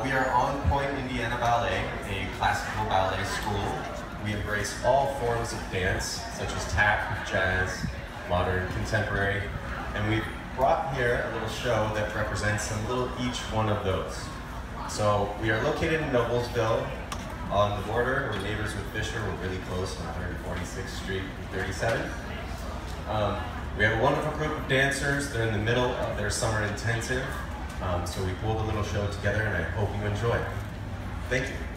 We are En Pointe Indiana Ballet, a classical ballet school. We embrace all forms of dance, such as tap, jazz, modern, contemporary, and we've brought here a little show that represents a little each one of those. So we are located in Noblesville, on the border. We're neighbors with Fisher. We're really close on 146th Street and 37. Um, we have a wonderful group of dancers. They're in the middle of their summer intensive. Um, so we pulled a little show together and I hope you enjoy. Thank you.